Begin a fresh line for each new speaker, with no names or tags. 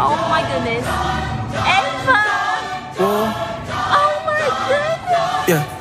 Oh my goodness. Ava!
Oh,
Oh my goodness.
Yeah.